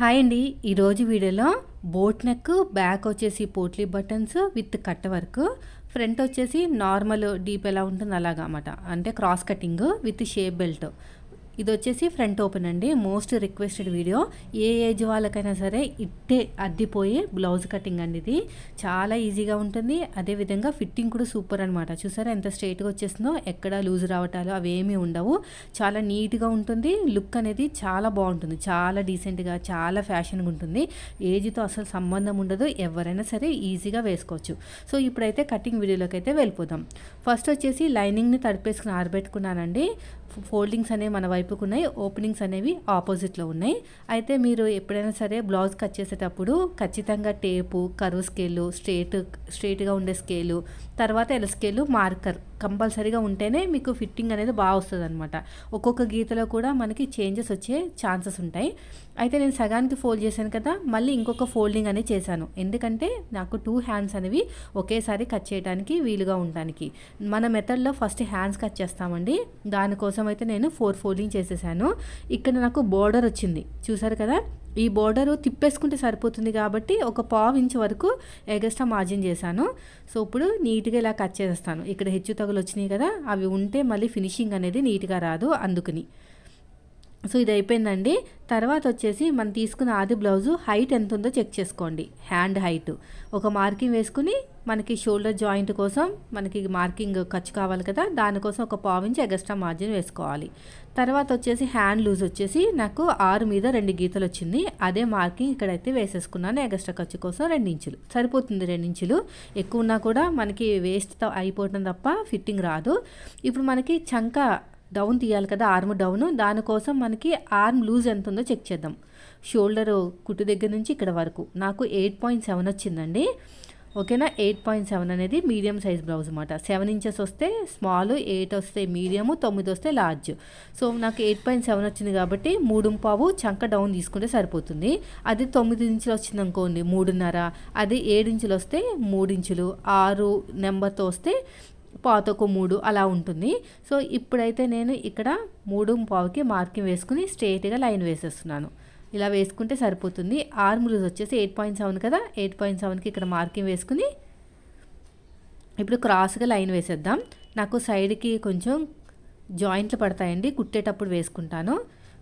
Hi అండి. ఈరోజు వీడియోలో బోట్ నెక్ బ్యాక్ వచ్చేసి potli buttons with cut work front వచ్చేసి నార్మల్ డీప్ ఎలా ఉంటుంది అలాగా అన్నమాట. అంటే cross cutting with shape belt. ఇది వచ్చేసి ఫ్రంట్ ఓపెన్ అండి. Most requested video. ఏ ఏజ్ వాళ్ళకైనా సరే ఇట్టే అద్దిపోయే బ్లౌజ్ కటింగ్ అండి ఇది. చాలా ఈజీగా ఉంటుంది. అదేవిధంగా ఫిట్టింగ్ కూడా సూపర్ అనమాట చూసారా ఎంత స్ట్రైట్గా వచ్చేస్తుందో ఎక్కడ లూజ్ రావటాలు అవేమీ ఉండవు. చాలా నీట్గా ఉంటుంది. లుక్ అనేది చాలా బాగుంటుంది. చాలా డీసెంట్గా చాలా ఫ్యాషన్గా ఉంటుంది. ఏజ్తో అసలు సంబంధం ఉండదు. ఎవరైనా సరే ఈజీగా వేసుకోవచ్చు. సో ఇప్పుడైతే కటింగ్ వీడియోలోకి అయితే వెళ్ళిపోదాం. ఫస్ట్ వచ్చేసి లైనింగ్ని తడిపేసుకుని ఆరబెట్టుకున్నానండి. ఫోల్డింగ్స్ అనేవి మన వైపుకు ఉన్నాయి ఓపెనింగ్స్ అనేవి ఆపోజిట్లో ఉన్నాయి. అయితే మీరు ఎప్పుడైనా సరే బ్లౌజ్ కట్ చేసేటప్పుడు ఖచ్చితంగా టేపు కరువు స్కేలు స్ట్రేట్ స్ట్రేట్గా ఉండే స్కేలు తర్వాత ఎల్ స్కేలు మార్కర్ కంపల్సరీగా ఉంటేనే మీకు ఫిట్టింగ్ అనేది బాగా వస్తుంది అనమాట ఒక్కొక్క గీతలో కూడా మనకి చేంజెస్ వచ్చే ఛాన్సెస్ ఉంటాయి. అయితే నేను సగానికి ఫోల్డ్ చేశాను కదా మళ్ళీ ఇంకొక ఫోల్డింగ్ అనేది చేశాను. ఎందుకంటే నాకు టూ హ్యాండ్స్ అనేవి ఒకేసారి కట్ చేయడానికి వీలుగా ఉండడానికి మన మెథడ్లో ఫస్ట్ హ్యాండ్స్ కట్ చేస్తామండి. దానికోసం అయితే నేను ఫోర్ ఫోల్డింగ్ చేసేసాను. ఇక్కడ నాకు బోర్డర్ వచ్చింది. చూసారు కదా? ఈ బోర్డరు తిప్పేసుకుంటే సరిపోతుంది కాబట్టి ఒక పావు ఇంచ్ వరకు ఎగస్ట్రా మార్జిన్ చేశాను. సో ఇప్పుడు నీట్గా ఇలా కట్ చేసేస్తాను. ఇక్కడ హెచ్చు తగులు వచ్చినాయి కదా అవి ఉంటే మళ్ళీ ఫినిషింగ్ అనేది నీట్గా రాదు అందుకని. సో ఇది అయిపోయిందండి తర్వాత వచ్చేసి మనం తీసుకున్న ఆది బ్లౌజు హైట్ ఎంత ఉందో చెక్ చేసుకోండి. Hand height. ఒక మార్కింగ్ వేసుకుని మనకి షోల్డర్ జాయింట్ కోసం మనకి మార్కింగ్ ఖర్చు కావాలి కదా దానికోసం ఒక ఇంచ్ ఎగస్ట్రా మార్జిన్ వేసుకోవాలి. తర్వాత వచ్చేసి హ్యాండ్ లూజ్ వచ్చేసి నాకు ఆరు మీద రెండు గీతలు వచ్చింది అదే మార్కింగ్ ఇక్కడైతే వేసేసుకున్నాను ఎగస్ట్రా ఖర్చు కోసం రెండు ఇంచులు సరిపోతుంది రెండు ఇంచులు ఎక్కువ ఉన్నా కూడా మనకి వేస్ట్ అయిపోవడం తప్ప ఫిట్టింగ్ రాదు. ఇప్పుడు మనకి చంక డౌన్ తీయాలి కదా ఆర్మ్ డౌన్. దానికోసం మనకి ఆర్మ్ లూజ్ ఎంత ఉందో చెక్ చేద్దాం. షోల్డర్ కుట్టు దగ్గర నుంచి ఇక్కడ వరకు. నాకు ఎయిట్ పాయింట్ సెవెన్ వచ్చిందండి. ఓకేనా ఎయిట్ పాయింట్ సెవెన్ అనేది మీడియం సైజ్ బ్లౌజ్ అనమాట సెవెన్ ఇంచెస్ వస్తే స్మాల్ ఎయిట్ వస్తే మీడియము తొమ్మిది వస్తే లార్జ్ సో నాకు ఎయిట్ పాయింట్ సెవెన్ వచ్చింది కాబట్టి మూడు పావు చంక డౌన్ తీసుకుంటే సరిపోతుంది. అది తొమ్మిది ఇంచులు వచ్చింది అనుకోండి మూడున్నర. అది ఏడు ఇంచులు వస్తే మూడు ఇంచులు. ఆరు నెంబర్తో వస్తే పాతకు మూడు అలా ఉంటుంది. సో ఇప్పుడైతే నేను ఇక్కడ మూడు పావుకి మార్కింగ్ వేసుకుని స్ట్రైట్గా లైన్ వేసేస్తున్నాను. ఇలా వేసుకుంటే సరిపోతుంది. ఆర్మ్ రూజ్ వచ్చేసి ఎయిట్ పాయింట్ సెవెన్ కదా ఎయిట్ పాయింట్ సెవెన్కి ఇక్కడ మార్కింగ్ వేసుకుని ఇప్పుడు క్రాస్గా లైన్ వేసేద్దాం. నాకు సైడ్కి కొంచెం జాయింట్లు పడతాయండి కుట్టేటప్పుడు వేసుకుంటాను.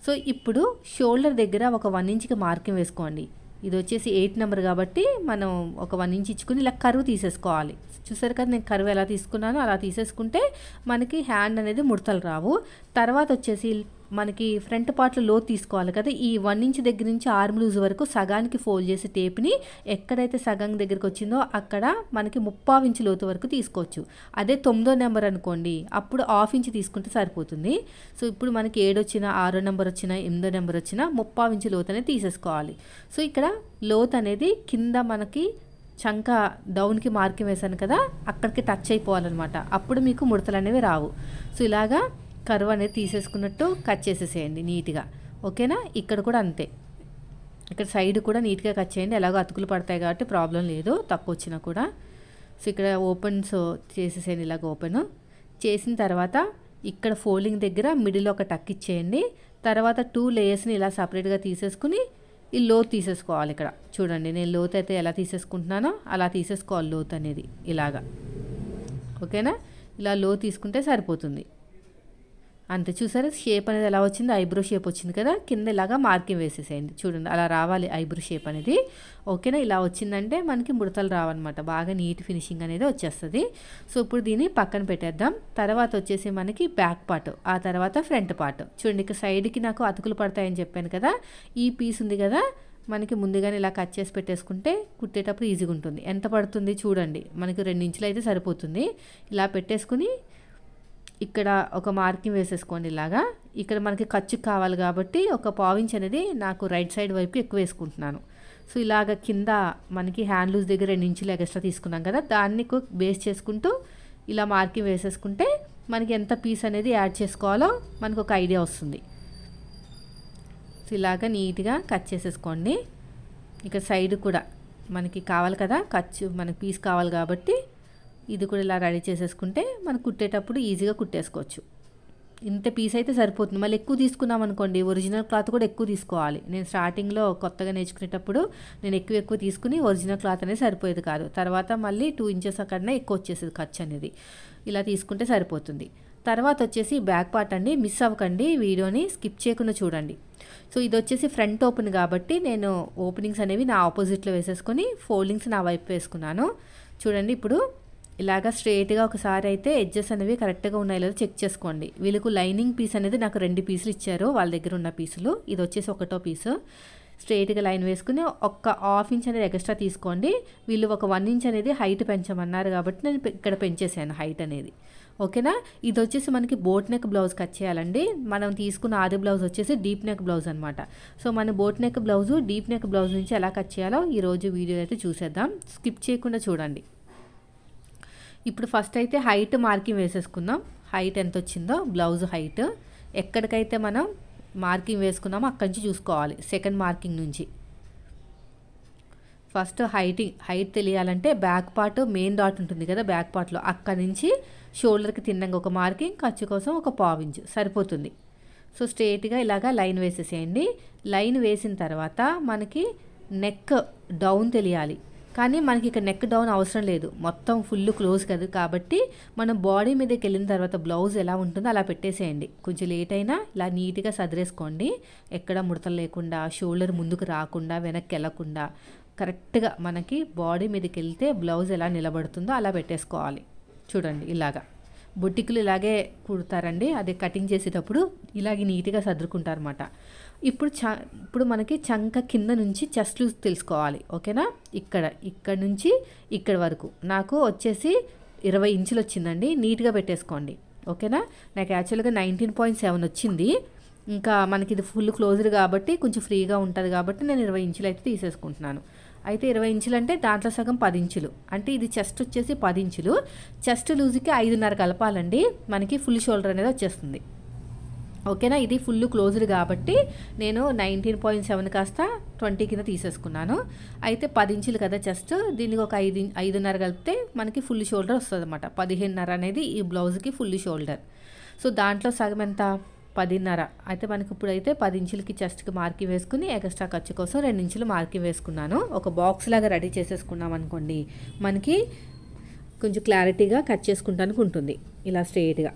సో ఇప్పుడు షోల్డర్ దగ్గర ఒక వన్ ఇంచ్కి మార్కింగ్ వేసుకోండి. ఇది వచ్చేసి ఎయిట్ నెంబర్ కాబట్టి మనం ఒక వన్ ఇంచ్ ఇచ్చుకుని ఇలా కరువు తీసేసుకోవాలి. చూసారు కదా నేను కరువు ఎలా తీసుకున్నానో అలా తీసేసుకుంటే మనకి హ్యాండ్ అనేది ముడతలు రావు. తర్వాత వచ్చేసి మనకి ఫ్రంట్ పార్ట్లో లో తీసుకోవాలి కదా. ఈ వన్ ఇంచ్ దగ్గర నుంచి ఆర్మ్ లూజ్ వరకు సగానికి ఫోల్డ్ చేసి టేప్ని ఎక్కడైతే సగం దగ్గరికి వచ్చిందో అక్కడ మనకి ముప్పావు ఇంచు లోతు వరకు తీసుకోవచ్చు. అదే తొమ్మిదో నెంబర్ అనుకోండి అప్పుడు హాఫ్ ఇంచ్ తీసుకుంటే సరిపోతుంది. సో ఇప్పుడు మనకి ఏడు ఆరో నెంబర్ వచ్చినా ఎనిమిదో నెంబర్ వచ్చినా ముప్పావు ఇంచు లోతు అనేది తీసేసుకోవాలి. సో ఇక్కడ లోత్ అనేది కింద మనకి చంక డౌన్కి మార్కింగ్ వేశాను కదా అక్కడికి టచ్ అయిపోవాలన్నమాట. అప్పుడు మీకు ముడతలు అనేవి రావు. సో ఇలాగా కరువు అనేది తీసేసుకున్నట్టు కట్ చేసేసేయండి నీట్గా. ఓకేనా? ఇక్కడ కూడా అంతే. ఇక్కడ సైడ్ కూడా నీట్గా కట్ చేయండి. ఎలాగో అతుకులు పడతాయి కాబట్టి ప్రాబ్లం లేదు తక్కువ వచ్చినా కూడా. సో ఇక్కడ ఓపెన్స్ చేసేసేయండి ఇలాగ ఓపెన్. చేసిన తర్వాత ఇక్కడ ఫోల్డింగ్ దగ్గర మిడిల్ ఒక టక్ ఇచ్చేయండి. తర్వాత టూ లేయర్స్ని ఇలా సపరేట్గా తీసేసుకుని ఈ లోత్ తీసేసుకోవాలి ఇక్కడ. చూడండి నేను లోత్ అయితే ఎలా తీసేసుకుంటున్నానో అలా తీసేసుకోవాలి లోత్ అనేది ఇలాగా. ఓకేనా? ఇలా లో తీసుకుంటే సరిపోతుంది. అంతే చూసారా? షేప్ అనేది ఎలా వచ్చింది? ఐబ్రో షేప్ వచ్చింది కదా? కింద ఇలాగా మార్కింగ్ వేసేసేయండి. చూడండి అలా రావాలి ఐబ్రో షేప్ అనేది. ఓకేనా ఇలా వచ్చిందంటే మనకి ముడతలు రావన్నమాట. బాగా నీట్ ఫినిషింగ్ అనేది వచ్చేస్తుంది. సో ఇప్పుడు దీన్ని పక్కన పెట్టేద్దాం. తర్వాత వచ్చేసి మనకి బ్యాక్ పార్ట్ ఆ తర్వాత ఫ్రంట్ పార్ట్ చూడండి ఇక సైడ్కి నాకు అతుకులు పడతాయని చెప్పాను కదా? ఈ పీస్ ఉంది కదా? మనకి ముందుగానే ఇలా కట్ చేసి పెట్టేసుకుంటే కుట్టేటప్పుడు ఈజీగా ఉంటుంది. ఎంత పడుతుంది చూడండి. మనకి రెండు ఇంచులు అయితే సరిపోతుంది. ఇలా పెట్టేసుకుని ఇక్కడ ఒక మార్కింగ్ వేసేసుకోండి ఇలాగా. ఇక్కడ మనకి ఖర్చు కావాలి కాబట్టి ఒక పావించ్ అనేది నాకు రైట్ సైడ్ వైపు ఎక్కువ వేసుకుంటున్నాను. సో ఇలాగ కింద మనకి హ్యాండ్ లూజ్ దగ్గర రెండు ఇంచులు ఎక్స్ట్రా తీసుకున్నాం కదా దాన్ని బేస్ చేసుకుంటూ ఇలా మార్కింగ్ వేసేసుకుంటే మనకి ఎంత పీస్ అనేది యాడ్ చేసుకోవాలో మనకు ఒక ఐడియా వస్తుంది. సో ఇలాగ నీట్గా కట్ చేసేసుకోండి. ఇక సైడ్ కూడా మనకి కావాలి కదా ఖర్చు మనకి పీస్ కావాలి కాబట్టి ఇది కూడా ఇలా రెడీ చేసేసుకుంటే మనం కుట్టేటప్పుడు ఈజీగా కుట్టేసుకోవచ్చు. ఇంత పీస్ అయితే సరిపోతుంది. మళ్ళీ ఎక్కువ తీసుకున్నాం అనుకోండి ఒరిజినల్ క్లాత్ కూడా ఎక్కువ తీసుకోవాలి. నేను స్టార్టింగ్లో కొత్తగా నేర్చుకునేటప్పుడు నేను ఎక్కువ ఎక్కువ తీసుకుని ఒరిజినల్ క్లాత్ అనేది సరిపోయేది కాదు. తర్వాత మళ్ళీ టూ ఇంచెస్ అక్కడనే ఎక్కువ వచ్చేసేది ఖర్చు అనేది. ఇలా తీసుకుంటే సరిపోతుంది. తర్వాత వచ్చేసి బ్యాక్ పార్ట్ అండి. మిస్ అవ్వకండి. వీడియోని స్కిప్ చేయకుండా చూడండి. సో ఇది వచ్చేసి ఫ్రంట్ ఓపెన్ కాబట్టి నేను ఓపెనింగ్స్ అనేవి నా ఆపోజిట్లో వేసేసుకొని ఫోల్డింగ్స్ నా వైపు వేసుకున్నాను. చూడండి ఇప్పుడు ఇలాగా స్ట్రైట్గా ఒకసారి అయితే ఎడ్జెస్ అనేవి కరెక్ట్గా ఉన్నాయో లేదో చెక్ చేసుకోండి. వీళ్ళకు లైనింగ్ పీస్ అనేది నాకు రెండు పీసులు ఇచ్చారు వాళ్ళ దగ్గర ఉన్న పీసులు. ఇది వచ్చేసి ఒకటో పీసు. స్ట్రైట్గా లైన్ వేసుకుని ఒక్క హాఫ్ ఇంచ్ అనేది ఎక్స్ట్రా తీసుకోండి. వీళ్ళు ఒక వన్ ఇంచ్ అనేది హైట్ పెంచమన్నారు కాబట్టి నేను ఇక్కడ పెంచేసాను హైట్ అనేది. ఓకేనా? ఇది వచ్చేసి మనకి బోట్ నెక్ బ్లౌజ్ కట్ చేయాలండి. మనం తీసుకున్న ఆది బ్లౌజ్ వచ్చేసి డీప్ నెక్ బ్లౌజ్ అనమాట సో మన boat neck blouse deep neck blouse నుంచి ఎలా కట్ చేయాలో ఈ రోజు వీడియో అయితే చూసేద్దాం. స్కిప్ చేయకుండా చూడండి. ఇప్పుడు ఫస్ట్ అయితే హైట్ మార్కింగ్ వేసేసుకుందాం. హైట్ ఎంత వచ్చిందో బ్లౌజ్ హైట్ ఎక్కడికైతే మనం మార్కింగ్ వేసుకున్నామో అక్కడి నుంచి చూసుకోవాలి సెకండ్ మార్కింగ్ నుంచి. ఫస్ట్ హైటింగ్ హైట్ తెలియాలంటే బ్యాక్ పార్ట్ మెయిన్ డాట్ ఉంటుంది కదా బ్యాక్ పార్ట్లో అక్కడి నుంచి షోల్డర్కి తిన్నంగా ఒక మార్కింగ్ ఖర్చు కోసం ఒక పావించు సరిపోతుంది. సో స్ట్రేట్గా ఇలాగా లైన్ వేసేసేయండి. లైన్ వేసిన తర్వాత మనకి నెక్ డౌన్ తెలియాలి. కానీ మనకి ఇక్కడ నెక్ డౌన్ అవసరం లేదు. మొత్తం ఫుల్ క్లోజ్ కదా కాబట్టి మనం బాడీ మీదకి వెళ్ళిన తర్వాత బ్లౌజ్ ఎలా ఉంటుందో అలా పెట్టేసేయండి. కొంచెం లేట్ అయినా ఇలా నీట్గా సదిరేసుకోండి. ఎక్కడ ముడతలు లేకుండా షోల్డర్ ముందుకు రాకుండా వెనక్కి వెళ్ళకుండా కరెక్ట్గా మనకి బాడీ మీదకి వెళ్తే బ్లౌజ్ ఎలా నిలబడుతుందో అలా పెట్టేసుకోవాలి. చూడండి ఇలాగా. బొట్టికులు ఇలాగే కుడతారండి. అదే కటింగ్ చేసేటప్పుడు ఇలాగే నీట్గా సర్దుకుంటారన్నమాట ఇప్పుడు చ ఇప్పుడు మనకి చంక కింద నుంచి చెస్ట్ లూజ్ తెలుసుకోవాలి ఓకేనా? ఇక్కడ ఇక్కడ నుంచి ఇక్కడ వరకు. నాకు వచ్చేసి ఇరవై ఇంచులు వచ్చిందండి నీట్గా పెట్టేసుకోండి ఓకేనా? నాకు యాక్చువల్గా నైన్టీన్ పాయింట్ సెవెన్ వచ్చింది. ఇంకా మనకి ఇది ఫుల్ క్లోజ్డ్ కాబట్టి కొంచెం ఫ్రీగా ఉంటుంది కాబట్టి నేను ఇరవై ఇంచులు అయితే తీసేసుకుంటున్నాను. అయితే ఇరవై ఇంచులు అంటే దాంట్లో సగం పది ఇంచులు. అంటే ఇది చెస్ట్ వచ్చేసి పది ఇంచులు. చెస్ట్ లూజ్కి ఐదున్నర కలపాలండి. మనకి ఫుల్ షోల్డర్ అనేది వచ్చేస్తుంది. ఓకేనా? ఇది ఫుల్ క్లోజ్డ్ కాబట్టి నేను నైన్టీన్ పాయింట్ సెవెన్ కాస్త ట్వంటీ కింద తీసేసుకున్నాను. అయితే పది ఇంచులు కదా జస్ట్. దీనికి ఒక ఐదు ఐదున్నర కలిపితే మనకి ఫుల్ షోల్డర్ వస్తుంది అనమాట పదిహేనున్నర అనేది ఈ బ్లౌజ్కి ఫుల్ షోల్డర్. సో దాంట్లో సగం ఎంత? పదిన్నర. అయితే మనకి ఇప్పుడైతే పది ఇంచులకి చెస్ట్కి మార్కింగ్ వేసుకుని ఎక్స్ట్రా ఖర్చు కోసం రెండు ఇంచులు మార్కింగ్ వేసుకున్నాను. ఒక బాక్స్ లాగా రెడీ చేసేసుకున్నాం అనుకోండి మనకి కొంచెం క్లారిటీగా కట్ చేసుకుంటానికి ఉంటుంది. ఇలా స్ట్రెయిట్గా.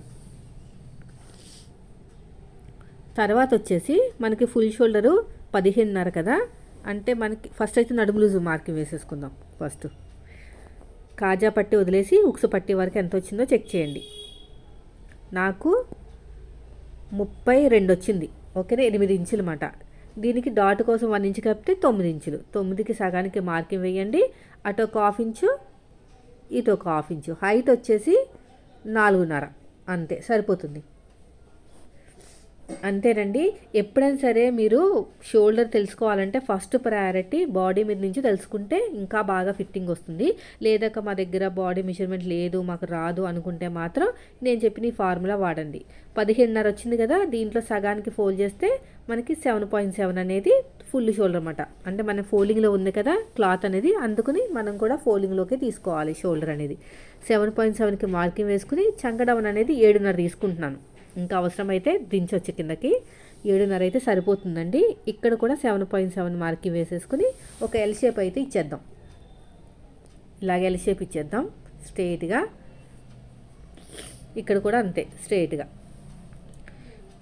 తర్వాత వచ్చేసి మనకి ఫుల్ షోల్డరు పదిహేనున్నర కదా? అంటే మనకి ఫస్ట్ అయితే నడుము లూజు మార్కింగ్ వేసేసుకుందాం ఫస్ట్. కాజా పట్టి వదిలేసి ఉక్సు పట్టి వరకు ఎంత వచ్చిందో చెక్ చేయండి. నాకు ముప్పై రెండు వచ్చింది ఓకేనా? ఎనిమిది ఇంచులు మాట. దీనికి డాట్ కోసం వన్ ఇంచు కప్పితే తొమ్మిది ఇంచులు. తొమ్మిదికి సగానికి మార్కింగ్ వేయండి. అటు ఒక హాఫ్ ఇంచు ఇటు ఒక హాఫ్ ఇంచు. హైట్ వచ్చేసి నాలుగున్నర. అంతే సరిపోతుంది. అంతేనండి. ఎప్పుడైనా సరే మీరు షోల్డర్ తెలుసుకోవాలంటే ఫస్ట్ ప్రయారిటీ బాడీ మీద నుంచి తెలుసుకుంటే ఇంకా బాగా ఫిట్టింగ్ వస్తుంది. లేదాక మా దగ్గర బాడీ మెజర్మెంట్ లేదు మాకు రాదు అనుకుంటే మాత్రం నేను చెప్పిన ఈ ఫార్ములా వాడండి. పదిహేనున్నర వచ్చింది కదా దీంట్లో సగానికి ఫోల్డ్ చేస్తే మనకి సెవెన్ పాయింట్ సెవెన్ అనేది ఫుల్ షోల్డర్ అనమాట అంటే మన ఫోల్డింగ్లో ఉంది కదా క్లాత్ అనేది అందుకుని మనం కూడా ఫోల్డింగ్లోకి తీసుకోవాలి షోల్డర్ అనేది. సెవెన్ పాయింట్ సెవెన్కి మార్కింగ్ వేసుకుని చంకడౌన్ అనేది ఏడున్నర తీసుకుంటున్నాను. ఇంకా అవసరమైతే దించవచ్చు కిందకి. ఏడున్నర అయితే సరిపోతుందండి. ఇక్కడ కూడా సెవెన్ పాయింట్ సెవెన్ మార్కింగ్ వేసేసుకుని ఒక ఎల్ షేప్ అయితే ఇచ్చేద్దాం. ఇలాగ ఎల్ షేప్ ఇచ్చేద్దాం. స్ట్రైట్గా ఇక్కడ కూడా అంతే స్ట్రైట్గా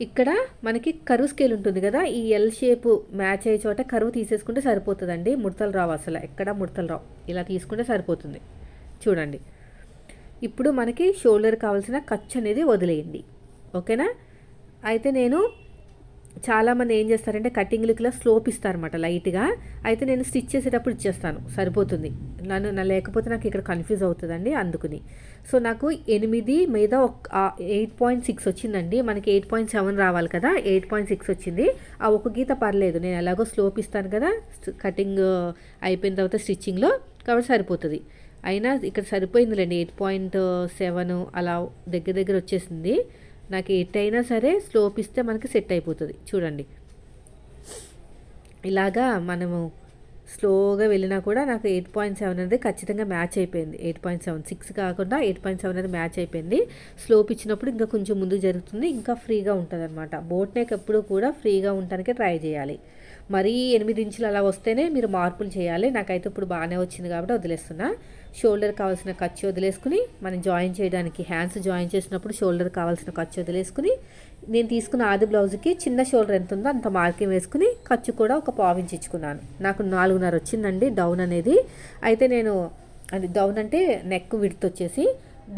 ఇక్కడ మనకి కరువు స్కేల్ ఉంటుంది కదా ఈ ఎల్ షేప్ మ్యాచ్ అయ్యే చోట కరువు తీసేసుకుంటే సరిపోతుందండి. ముడతలు రావు అసలు. ఎక్కడ ముడతలు రావు. ఇలా తీసుకుంటే సరిపోతుంది. చూడండి. ఇప్పుడు మనకి షోల్డర్ కావాల్సిన ఖర్చు అనేది వదిలేయండి. ఓకేనా? అయితే నేను చాలామంది ఏం చేస్తారంటే కటింగ్లకి ఇలా స్లోప్ ఇస్తారన్నమాట లైట్గా అయితే నేను స్టిచ్ చేసేటప్పుడు ఇచ్చేస్తాను. సరిపోతుంది. నన్ను నా లేకపోతే నాకు ఇక్కడ కన్ఫ్యూజ్ అవుతుందండి అందుకుని. సో నాకు ఎనిమిది మీద ఒక ఎయిట్ పాయింట్ సిక్స్ వచ్చిందండి. మనకి ఎయిట్ పాయింట్ సెవెన్ రావాలి కదా? ఎయిట్ పాయింట్ సిక్స్ వచ్చింది. ఆ ఒక గీత పర్లేదు. నేను ఎలాగో స్లోప్ ఇస్తాను కదా? కటింగ్ అయిపోయిన తర్వాత స్టిచ్చింగ్లో కాబట్టి సరిపోతుంది. అయినా ఇక్కడ సరిపోయిందిలేండి. ఎయిట్ పాయింట్ సెవెన్ అలా దగ్గర దగ్గర వచ్చేసింది. నాకు ఎట్టయినా అయినా సరే స్లోప్ ఇస్తే మనకి సెట్ అయిపోతుంది. చూడండి. ఇలాగా మనము స్లోగా వెళ్ళినా కూడా నాకు ఎయిట్ పాయింట్ సెవెన్ అనేది ఖచ్చితంగా మ్యాచ్ అయిపోయింది. ఎయిట్ పాయింట్ సెవెన్ సిక్స్ కాకుండా ఎయిట్ పాయింట్ సెవెన్ అనేది మ్యాచ్ అయిపోయింది. స్లోప్ ఇచ్చినప్పుడు ఇంకా కొంచెం ముందు జరుగుతుంది. ఇంకా ఫ్రీగా ఉంటుంది అనమాట బోట్ నెక్ ఎప్పుడు కూడా ఫ్రీగా ఉండడానికి ట్రై చేయాలి. మరీ ఎనిమిది ఇంచులు అలా వస్తేనే మీరు మార్పులు చేయాలి. నాకైతే ఇప్పుడు బాగానే వచ్చింది కాబట్టి వదిలేస్తున్నా. షోల్డర్ కావాల్సిన ఖర్చు వదిలేసుకుని మనం జాయిన్ చేయడానికి హ్యాండ్స్ జాయిన్ చేసినప్పుడు షోల్డర్ కావాల్సిన ఖర్చు వదిలేసుకుని నేను తీసుకున్న ఆది బ్లౌజ్కి చిన్న షోల్డర్ ఎంత ఉందో అంత మార్కింగ్ వేసుకుని ఖర్చు కూడా ఒక పావించి ఇచ్చుకున్నాను. నాకు నాలుగున్నర వచ్చిందండి డౌన్ అనేది. అయితే నేను అది డౌన్ అంటే నెక్ విడ్త్ వచ్చేసి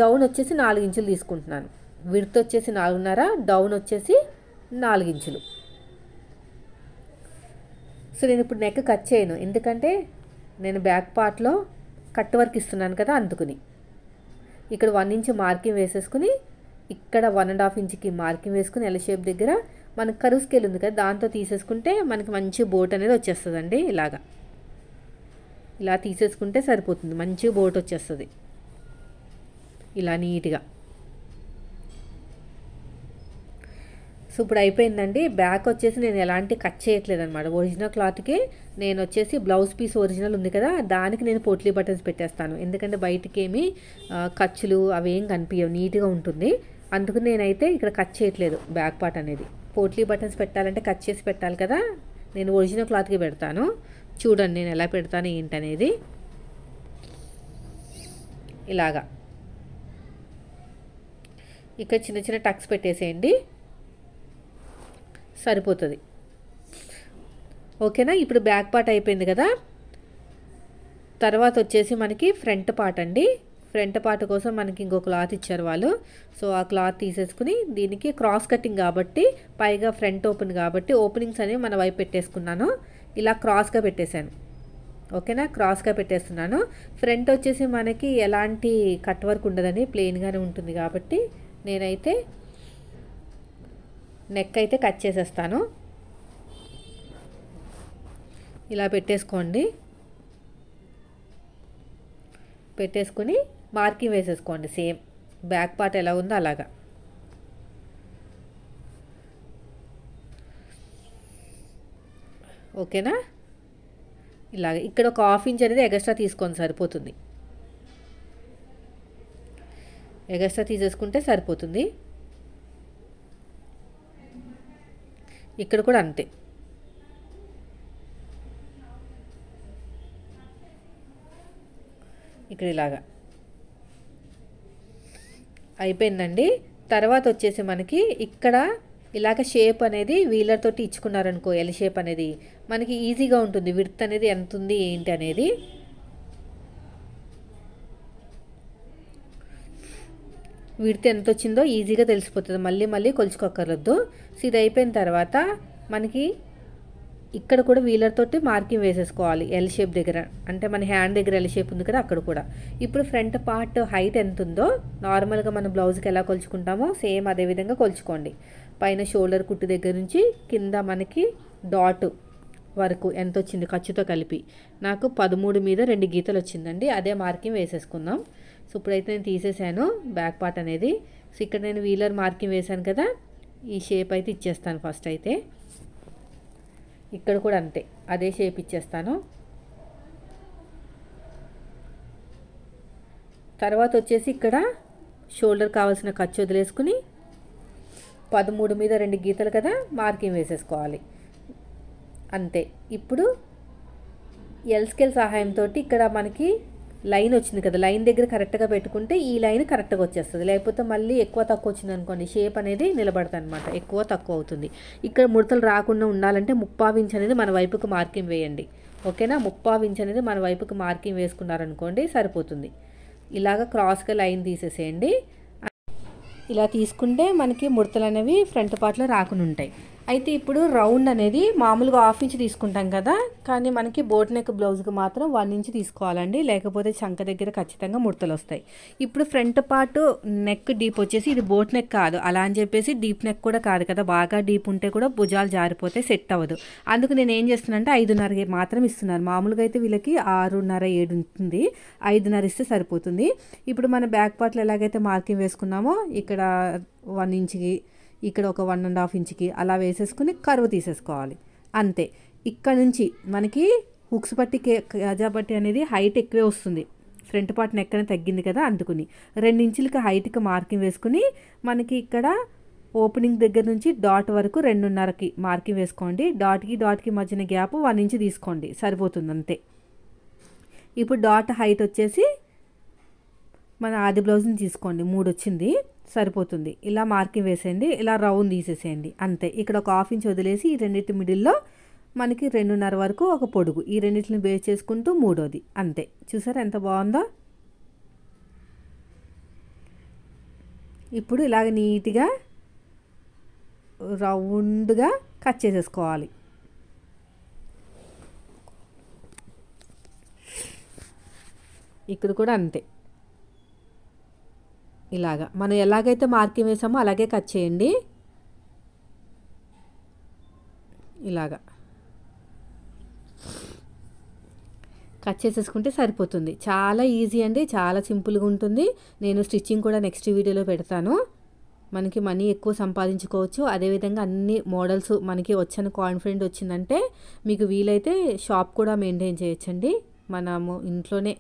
డౌన్ వచ్చేసి నాలుగు ఇంచులు తీసుకుంటున్నాను. విడ్త్ వచ్చేసి నాలుగున్నర డౌన్ వచ్చేసి నాలుగు ఇంచులు. సో నేను ఇప్పుడు నెక్ కట్ చేయను. ఎందుకంటే నేను బ్యాక్ పార్ట్లో కట్ వర్క్ ఇస్తున్నాను కదా అందుకుని. ఇక్కడ వన్ ఇంచ్ మార్కింగ్ వేసేసుకుని ఇక్కడ వన్ అండ్ హాఫ్ ఇంచ్కి మార్కింగ్ వేసుకుని ఎల్ షేప్ దగ్గర మనకు కరువు స్కేల్ ఉంది కదా దాంతో తీసేసుకుంటే మనకి మంచి బోట్ అనేది వచ్చేస్తుందండి ఇలాగా. ఇలా తీసేసుకుంటే సరిపోతుంది మంచి బోట్ వచ్చేస్తుంది. ఇలా నీట్గా సో ఇప్పుడు అయిపోయిందండి. బ్యాక్ వచ్చేసి నేను ఎలాంటి కట్ చేయట్లేదు అనమాట ఒరిజినల్ క్లాత్కి నేను వచ్చేసి బ్లౌజ్ పీస్ ఒరిజినల్ ఉంది కదా దానికి నేను పోట్లీ బటన్స్ పెట్టేస్తాను. ఎందుకంటే బయటికి ఏమి ఖర్చులు అవి ఏం కనిపించవు నీట్గా ఉంటుంది. అందుకు నేనైతే ఇక్కడ కట్ చేయట్లేదు బ్యాక్ పార్ట్ అనేది. పోట్లీ బటన్స్ పెట్టాలంటే కట్ చేసి పెట్టాలి కదా నేను ఒరిజినల్ క్లాత్కి పెడతాను. చూడండి నేను ఎలా పెడతాను ఏంటనేది. ఇలాగా. ఇక్కడ చిన్న చిన్న టక్స్ పెట్టేసేయండి. సరిపోతుంది. ఓకేనా? ఇప్పుడు బ్యాక్ పార్ట్ అయిపోయింది కదా? తర్వాత వచ్చేసి మనకి ఫ్రంట్ పార్ట్ అండి. ఫ్రంట్ పార్ట్ కోసం మనకి ఇంకో క్లాత్ ఇచ్చారు వాళ్ళు. సో ఆ క్లాత్ తీసేసుకుని దీనికి క్రాస్ కటింగ్ కాబట్టి పైగా ఫ్రంట్ ఓపెన్ కాబట్టి ఓపెనింగ్స్ అనేవి మన వైపు పెట్టేసుకున్నాను. ఇలా క్రాస్గా పెట్టేశాను. ఓకేనా? క్రాస్గా పెట్టేస్తున్నాను. ఫ్రంట్ వచ్చేసి మనకి ఎలాంటి కట్ వర్క్ ఉండదని ప్లెయిన్గానే ఉంటుంది కాబట్టి నేనైతే నెక్ అయితే కట్ చేసేస్తాను. ఇలా పెట్టేసుకోండి. పెట్టేసుకుని మార్కింగ్ వేసేసుకోండి సేమ్. బ్యాక్ పార్ట్ ఎలా ఉందో అలాగా. ఓకేనా? ఇలాగ. ఇక్కడ ఒక హాఫ్ ఇంచ్ అనేది ఎగస్ట్రా తీసుకొని సరిపోతుంది. ఎగస్ట్రా తీసేసుకుంటే సరిపోతుంది. ఇక్కడ కూడా అంతే. ఇక్కడ ఇలాగా. అయిపోయిందండి. తర్వాత వచ్చేసి మనకి ఇక్కడ ఇలాగ షేప్ అనేది వీలర్ తోటి ఇచ్చుకున్నారనుకో ఎల్ షేప్ అనేది. మనకి ఈజీగా ఉంటుంది. విడ్త్ అనేది ఎంత ఉంది ఏంటి అనేది. విడితే ఎంత వచ్చిందో ఈజీగా తెలిసిపోతుంది. మళ్ళీ మళ్ళీ కొలుచుకోకర్లొద్దు సో ఇది అయిపోయిన తర్వాత మనకి ఇక్కడ కూడా వీలర్ తోటి మార్కింగ్ వేసేసుకోవాలి. ఎల్ షేప్ దగ్గర. అంటే మన హ్యాండ్ దగ్గర ఎల్ షేప్ ఉంది కదా అక్కడ కూడా. ఇప్పుడు ఫ్రంట్ పార్ట్ హైట్ ఎంత ఉందో నార్మల్గా మన బ్లౌజ్కి ఎలా కొలుచుకుంటామో సేమ్ అదే విధంగా కొలుచుకోండి. పైన షోల్డర్ కుట్టు దగ్గర నుంచి కింద మనకి డాట్ వరకు ఎంత వచ్చింది ఖర్చుతో కలిపి. నాకు పదమూడు మీద రెండు గీతలు వచ్చిందండి అదే మార్కింగ్ వేసేసుకుందాం. సో ఇప్పుడైతే నేను తీసేసాను బ్యాక్ పార్ట్ అనేది. సో ఇక్కడ నేను వీలర్ మార్కింగ్ వేశాను కదా ఈ షేప్ అయితే ఇచ్చేస్తాను ఫస్ట్ అయితే. ఇక్కడ కూడా అంతే అదే షేప్ ఇచ్చేస్తాను. తర్వాత వచ్చేసి ఇక్కడ షోల్డర్ కావాల్సిన ఖర్చు వదిలేసుకుని పదమూడు మీద రెండు గీతలు కదా మార్కింగ్ వేసేసుకోవాలి. అంతే. ఇప్పుడు ఎల్ స్కేల్ సహాయంతో ఇక్కడ మనకి లైన్ వచ్చింది కదా లైన్ దగ్గర కరెక్ట్గా పెట్టుకుంటే ఈ లైన్ కరెక్ట్గా వచ్చేస్తుంది. లేకపోతే మళ్ళీ ఎక్కువ తక్కువ వచ్చింది అనుకోండి షేప్ అనేది నిలబడుతుంది అనమాట ఎక్కువ తక్కువ అవుతుంది. ఇక్కడ ముడతలు రాకుండా ఉండాలంటే ముప్పావు ఇంచ్ అనేది మన వైపుకి మార్కింగ్ వేయండి. ఓకేనా? ముప్పావు ఇంచ్ అనేది మన వైపుకి మార్కింగ్ వేసుకున్నారనుకోండి సరిపోతుంది. ఇలాగ క్రాస్గా లైన్ తీసేసేయండి. ఇలా తీసుకుంటే మనకి ముడతలు అనేవి ఫ్రంట్ పార్ట్లో రాకుండా ఉంటాయి. అయితే ఇప్పుడు రౌండ్ అనేది మామూలుగా హాఫ్ ఇంచ్ తీసుకుంటాం కదా కానీ మనకి బోట్ నెక్ బ్లౌజ్కి మాత్రం వన్ ఇంచ్ తీసుకోవాలండి. లేకపోతే చంక దగ్గర ఖచ్చితంగా ముడతలు వస్తాయి. ఇప్పుడు ఫ్రంట్ పార్ట్ నెక్ డీప్ వచ్చేసి ఇది బోట్ నెక్ కాదు. అలా అని చెప్పేసి డీప్ నెక్ కూడా కాదు కదా. బాగా డీప్ ఉంటే కూడా భుజాలు జారిపోతే సెట్ అవ్వదు. అందుకు నేను ఏం చేస్తున్నానంటే ఐదున్నర మాత్రం ఇస్తున్నాను. మామూలుగా అయితే వీళ్ళకి ఆరున్నర ఏడు ఉంటుంది. ఐదున్నర ఇస్తే సరిపోతుంది. ఇప్పుడు మన బ్యాక్ పార్ట్లో ఎలాగైతే మార్కింగ్ వేసుకున్నామో ఇక్కడ వన్ ఇంచ్కి ఇక్కడ ఒక వన్ అండ్ హాఫ్ ఇంచ్కి అలా వేసేసుకుని కరువు తీసేసుకోవాలి. అంతే. ఇక్కడ నుంచి మనకి హుక్స్ పట్టి కే పట్టి అనేది హైట్ ఎక్కువే వస్తుంది. ఫ్రంట్ పార్ట్ నెక్కనే తగ్గింది కదా అందుకుని. రెండు ఇంచులకి హైట్కి మార్కింగ్ వేసుకుని మనకి ఇక్కడ ఓపెనింగ్ దగ్గర నుంచి డాట్ వరకు రెండున్నరకి మార్కింగ్ వేసుకోండి. డాట్కి డాట్కి మధ్యన గ్యాప్ వన్ ఇంచ్ తీసుకోండి. సరిపోతుంది అంతే. ఇప్పుడు డాట్ హైట్ వచ్చేసి మన ఆది బ్లౌజ్ని తీసుకోండి. మూడు వచ్చింది సరిపోతుంది. ఇలా మార్కింగ్ వేసేయండి ఇలా రౌండ్ తీసేసేయండి అంతే. ఇక్కడ ఒక హాఫ్ ఇంచ్ వదిలేసి ఈ రెండింటి మిడిల్లో మనకి రెండున్నర వరకు ఒక పొడుగు ఈ రెండింటిని బేస్ చేసుకుంటూ మూడోది అంతే. చూసారా ఎంత బాగుందో? ఇప్పుడు ఇలాగ నీట్గా రౌండ్గా కట్ చేసేసుకోవాలి. ఇక్కడ కూడా అంతే. ఇలాగా. మనం ఎలాగైతే మార్కింగ్ వేసామో అలాగే కట్ చేయండి. ఇలాగా. కట్ చేసేసుకుంటే సరిపోతుంది. చాలా ఈజీ అండి. చాలా సింపుల్గా ఉంటుంది. నేను స్టిచ్చింగ్ కూడా నెక్స్ట్ వీడియోలో పెడతాను. మనకి మనీ ఎక్కువ సంపాదించుకోవచ్చు. అదేవిధంగా అన్ని మోడల్స్ మనకి వచ్చని కాన్ఫిడెంట్ వచ్చిందంటే మీకు వీలైతే షాప్ కూడా మెయింటైన్ చేయొచ్చండి. మనము ఇంట్లోనే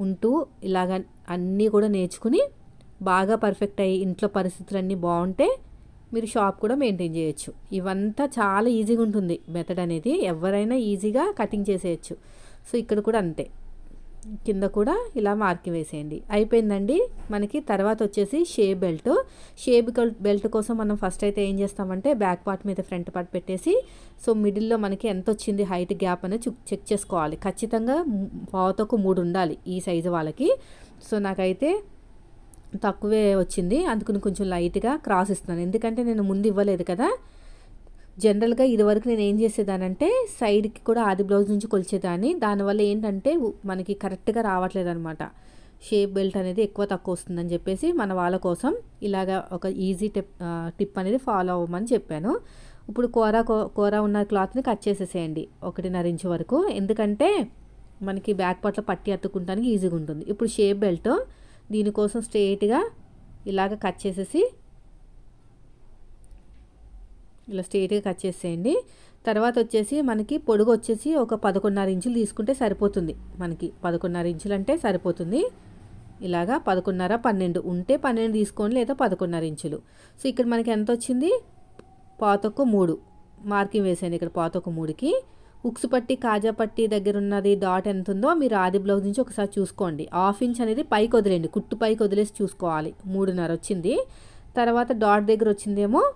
ఉంటూ ఇలాగ అన్నీ కూడా నేర్చుకుని బాగా పర్ఫెక్ట్ అయ్యి ఇంట్లో పరిస్థితులు అన్నీ బాగుంటే మీరు షాప్ కూడా మెయింటైన్ చేయొచ్చు. ఇవంతా చాలా ఈజీగా ఉంటుంది. మెథడ్ అనేది ఎవరైనా ఈజీగా కటింగ్ చేసేయచ్చు. సో ఇక్కడ కూడా అంతే. కింద కూడా ఇలా మార్కింగ్ వేసేయండి. అయిపోయిందండి. మనకి తర్వాత వచ్చేసి షేప్ బెల్ట్ షేప్ బెల్ట్ కోసం మనం ఫస్ట్ అయితే ఏం చేస్తామంటే బ్యాక్ పార్ట్ మీద ఫ్రంట్ పార్ట్ పెట్టేసి సో మిడిల్లో మనకి ఎంత వచ్చింది హైట్ గ్యాప్ అనేది చెక్ చేసుకోవాలి. ఖచ్చితంగా పావుతకు మూడు ఉండాలి ఈ సైజు వాళ్ళకి. సో నాకైతే తక్కువే వచ్చింది. అందుకని కొంచెం లైట్గా క్రాస్ ఇస్తున్నాను. ఎందుకంటే నేను ముందు ఇవ్వలేదు కదా. జనరల్గా ఇదివరకు నేను ఏం చేసేదానంటే సైడ్కి కూడా ఆది బ్లౌజ్ నుంచి కొలిచేదాన్ని. దానివల్ల ఏంటంటే మనకి కరెక్ట్గా రావట్లేదు అనమాట షేప్ బెల్ట్ అనేది ఎక్కువ తక్కువ వస్తుందని చెప్పేసి మన వాళ్ళ కోసం ఇలాగ ఒక ఈజీ టిప్ టిప్ అనేది ఫాలో అవ్వమని చెప్పాను. ఇప్పుడు కూర కూర ఉన్న క్లాత్ని కట్ చేసేసేయండి. ఒకటిన్నర ఇంచు వరకు. ఎందుకంటే మనకి బ్యాక్ పార్ట్లో పట్టి అత్తుకుంటానికి ఈజీగా ఉంటుంది. ఇప్పుడు షేప్ బెల్ట్ దీనికోసం స్ట్రేట్గా ఇలాగ కట్ చేసేసి ఇలా స్ట్రేట్గా కట్ చేసేయండి. తర్వాత వచ్చేసి మనకి పొడుగు వచ్చేసి ఒక పదకొండున్నర ఇంచులు తీసుకుంటే సరిపోతుంది. మనకి పదకొండున్నర ఇంచులు అంటే సరిపోతుంది. ఇలాగా పదకొండున్నర పన్నెండు ఉంటే పన్నెండు తీసుకోండి లేదా పదకొండున్నర ఇంచులు. సో ఇక్కడ మనకి ఎంత వచ్చింది? పాతొక్క మూడు. మార్కింగ్ వేసాను ఇక్కడ పాతొక్క మూడుకి. ఉక్స్ పట్టి కాజా పట్టి దగ్గర ఉన్నది డాట్ ఎంత ఉందో మీరు ఆది బ్లౌజ్ నుంచి ఒకసారి చూసుకోండి. హాఫ్ ఇంచ్ అనేది పైకి వదిలేండి కుట్టు పైకి వదిలేసి చూసుకోవాలి. మూడున్నర వచ్చింది. తర్వాత డాట్ దగ్గర వచ్చిందేమో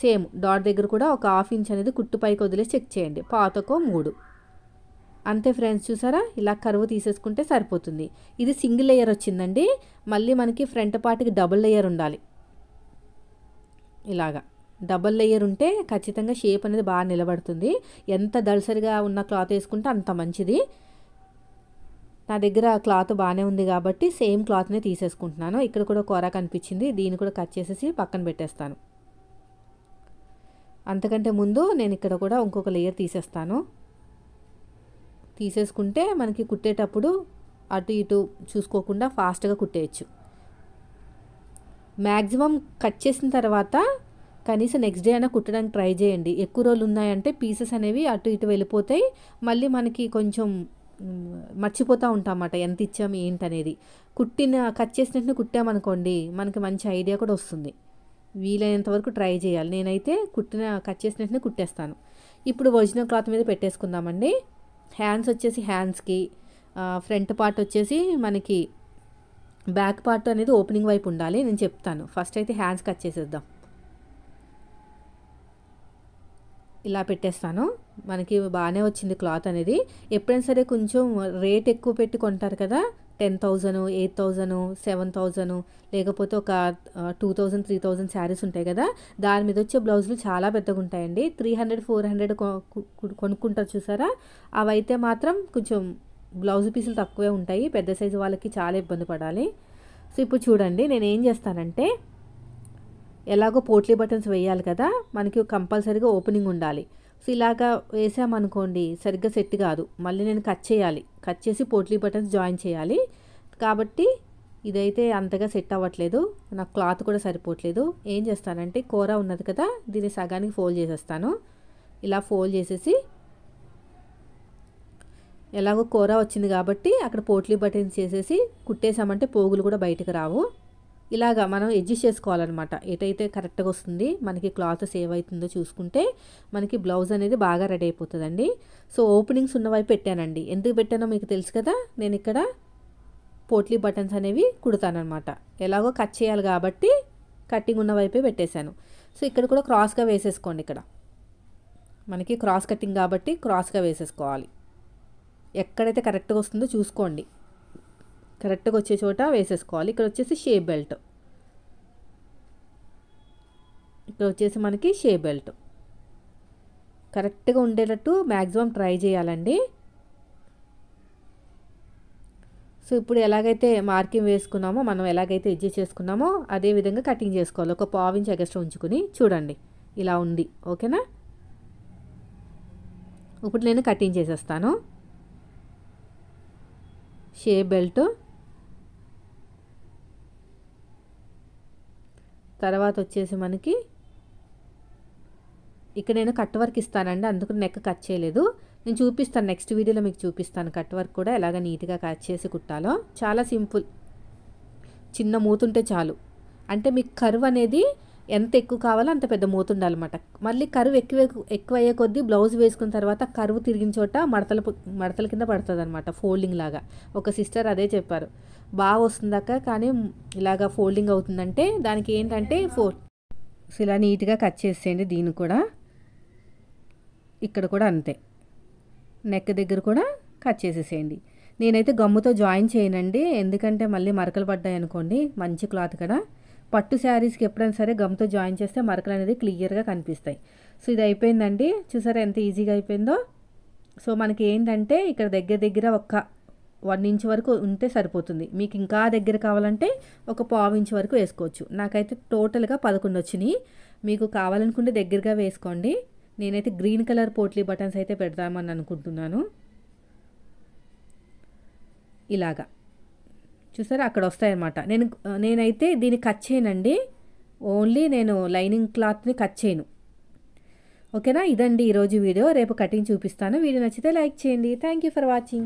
సేమ్ డాట్ దగ్గర కూడా ఒక హాఫ్ ఇంచ్ అనేది కుట్టు పైకి వదిలేసి చెక్ చేయండి. పాతకో మూడు. అంతే ఫ్రెండ్స్ చూసారా? ఇలా కరువు తీసేసుకుంటే సరిపోతుంది. ఇది సింగిల్ లేయర్ వచ్చిందండి. మళ్ళీ మనకి ఫ్రంట్ పార్ట్కి డబుల్ లేయర్ ఉండాలి. ఇలాగా. డబల్ లేయర్ ఉంటే ఖచ్చితంగా షేప్ అనేది బాగా నిలబడుతుంది. ఎంత దళసరిగా ఉన్న క్లాత్ వేసుకుంటే అంత మంచిది. నా దగ్గర క్లాత్ బాగానే ఉంది కాబట్టి సేమ్ క్లాత్నే తీసేసుకుంటున్నాను. ఇక్కడ కూడా కూర కనిపించింది. దీన్ని కూడా కట్ చేసేసి పక్కన పెట్టేస్తాను. అంతకంటే ముందు నేను ఇక్కడ కూడా ఇంకొక లేయర్ తీసేస్తాను. తీసేసుకుంటే మనకి కుట్టేటప్పుడు అటు ఇటు చూసుకోకుండా ఫాస్ట్గా కుట్టేయచ్చు. మ్యాక్సిమం కట్ చేసిన తర్వాత కనీసం నెక్స్ట్ డే అయినా కుట్టడానికి ట్రై చేయండి. ఎక్కువ రోజులు ఉన్నాయంటే పీసెస్ అనేవి అటు ఇటు వెళ్ళిపోతాయి. మళ్ళీ మనకి కొంచెం మర్చిపోతూ ఉంటామన్నమాట ఎంత ఇచ్చాము ఏంటనేది కుట్టిన కట్ చేసినట్టు కుట్టామనుకోండి మనకి మంచి ఐడియా కూడా వస్తుంది. వీలైనంత వరకు ట్రై చేయాలి. నేనైతే కుట్టిన కట్ చేసినట్టు కుట్టేస్తాను. ఇప్పుడు ఒరిజినల్ క్లాత్ మీద పెట్టేసుకుందామండి. హ్యాండ్స్ వచ్చేసి హ్యాండ్స్కి ఫ్రంట్ పార్ట్ వచ్చేసి మనకి బ్యాక్ పార్ట్ అనేది ఓపెనింగ్ వైపు ఉండాలి. నేను చెప్తాను. ఫస్ట్ అయితే హ్యాండ్స్ కట్ చేసేద్దాం. ఇలా పెట్టేస్తాను. మనకి బాగానే వచ్చింది క్లాత్ అనేది. ఎప్పుడైనా సరే కొంచెం రేట్ ఎక్కువ పెట్టి కొంటారు కదా. Ten thousand eight thousand seven thousand లేకపోతే ఒక two thousand three thousand saris ఉంటాయి కదా. దాని మీద వచ్చే బ్లౌజులు చాలా పెద్దగా ఉంటాయండి. త్రీ హండ్రెడ్ ఫోర్ హండ్రెడ్ కొనుక్కుంటారు చూసారా? అవైతే మాత్రం కొంచెం బ్లౌజ్ పీసులు తక్కువే ఉంటాయి. పెద్ద సైజు వాళ్ళకి చాలా ఇబ్బంది పడాలి. సో ఇప్పుడు చూడండి నేను ఏం చేస్తానంటే ఎలాగో పోట్లీ బటన్స్ వేయాలి కదా మనకి కంపల్సరీగా ఓపెనింగ్ ఉండాలి. సో ఇలాగా వేసామనుకోండి సరిగ్గా సెట్ కాదు. మళ్ళీ నేను కట్ చేయాలి. కట్ చేసి పోట్లీ బటన్స్ జాయిన్ చేయాలి. కాబట్టి ఇదైతే అంతగా సెట్ అవ్వట్లేదు. నాకు క్లాత్ కూడా సరిపోవట్లేదు. ఏం చేస్తానంటే కూర ఉన్నది కదా దీన్ని సగానికి ఫోల్డ్ చేసేస్తాను. ఇలా ఫోల్డ్ చేసేసి ఎలాగో కూర వచ్చింది కాబట్టి అక్కడ పోట్లీ బటన్స్ చేసేసి కుట్టేసామంటే పోగులు కూడా బయటకు రావు. ఇలాగా మనం అడ్జస్ట్ చేసుకోవాలన్నమాట. ఎటైతే కరెక్ట్గా వస్తుంది మనకి క్లాత్ సేవ్ అవుతుందో చూసుకుంటే మనకి బ్లౌజ్ అనేది బాగా రెడీ అయిపోతుందండి. సో ఓపెనింగ్స్ ఉన్నవైపు పెట్టానండి. ఎందుకు పెట్టానో మీకు తెలుసు కదా? నేను ఇక్కడ పోట్లీ బటన్స్ అనేవి కుడతానమాట ఎలాగో కట్ చేయాలి కాబట్టి కట్టింగ్ ఉన్న వైపే పెట్టేశాను. సో ఇక్కడ కూడా క్రాస్గా వేసేసుకోండి ఇక్కడ. మనకి క్రాస్ కటింగ్ కాబట్టి క్రాస్గా వేసేసుకోవాలి. ఎక్కడైతే కరెక్ట్గా వస్తుందో చూసుకోండి. కరెక్ట్గా వచ్చే చోట వేసేసుకోవాలి. ఇక్కడ వచ్చేసి షేప్ బెల్ట్. ఇక్కడ వచ్చేసి మనకి షేప్ బెల్ట్. కరెక్ట్గా ఉండేటట్టు మ్యాక్సిమం ట్రై చేయాలండి. సో ఇప్పుడు ఎలాగైతే మార్కింగ్ వేసుకున్నామో మనం ఎలాగైతే ఎడ్జస్ట్ చేసుకున్నామో అదే విధంగా కటింగ్ చేసుకోవాలి. ఒక పావు ఇంచ్ ఎగస్ట్రా ఉంచుకుని చూడండి. ఇలా ఉంది. ఓకేనా? ఇప్పుడు నేను కటింగ్ చేసేస్తాను. Shape belt. తర్వాత వచ్చేసి మనకి ఇక్కడ నేను కట్ వర్క్ ఇస్తానండి అందుకు నెక్ కట్ చేయలేదు. నేను చూపిస్తాను నెక్స్ట్ వీడియోలో మీకు చూపిస్తాను కట్ వర్క్ కూడా ఎలాగ నీట్గా కట్ చేసి కుట్టాలో. చాలా సింపుల్. చిన్న మూతుంటే చాలు. అంటే మీకు కర్వ్ అనేది ఎంత ఎక్కువ కావాలో అంత పెద్ద మూత ఉండాలన్నమాట మళ్ళీ కరువు ఎక్కువ ఎక్కువ అయ్యే కొద్దీ బ్లౌజ్ వేసుకున్న తర్వాత కరువు తిరిగిన చోట మడతల మడతల కింద పడుతుంది అనమాట ఫోల్డింగ్ లాగా. ఒక సిస్టర్ అదే చెప్పారు. బాగా వస్తుందాక కానీ ఇలాగా ఫోల్డింగ్ అవుతుందంటే దానికి ఏంటంటే ఫో ఇలా నీట్గా కట్ చేసేయండి దీన్ని కూడా. ఇక్కడ కూడా అంతే. నెక్ దగ్గర కూడా కట్ చేసేసేయండి. నేనైతే గమ్ముతో జాయిన్ చేయనండి ఎందుకంటే మళ్ళీ మరకలు పడ్డాయి అనుకోండి మంచి క్లాత్ కదా. పట్టు శారీస్కి ఎప్పుడైనా సరే గమ్తో జాయిన్ చేస్తే మరకలు అనేది క్లియర్గా కనిపిస్తాయి. సో ఇది అయిపోయిందండి. చూసారా ఎంత ఈజీగా అయిపోయిందో? సో మనకి ఏంటంటే ఇక్కడ దగ్గర దగ్గర ఒక వన్ ఇంచ్ వరకు ఉంటే సరిపోతుంది. మీకు ఇంకా దగ్గర కావాలంటే ఒక పావు ఇంచ్ వరకు వేసుకోవచ్చు. నాకైతే టోటల్గా పదకొండు వచ్చినాయి. మీకు కావాలనుకుంటే దగ్గరగా వేసుకోండి. నేనైతే గ్రీన్ కలర్ పోట్లీ బటన్స్ అయితే పెడదామని అనుకుంటున్నాను. ఇలాగా. చూసారా? అక్కడ వస్తాయన్నమాట నేను నేనైతే దీన్ని కట్ చేయనండి. ఓన్లీ నేను లైనింగ్ క్లాత్ని కట్ చేయను. ఓకేనా? ఇదండి ఈరోజు వీడియో. రేపు కటింగ్ చూపిస్తాను. వీడియో నచ్చితే లైక్ చేయండి. Thank you for watching.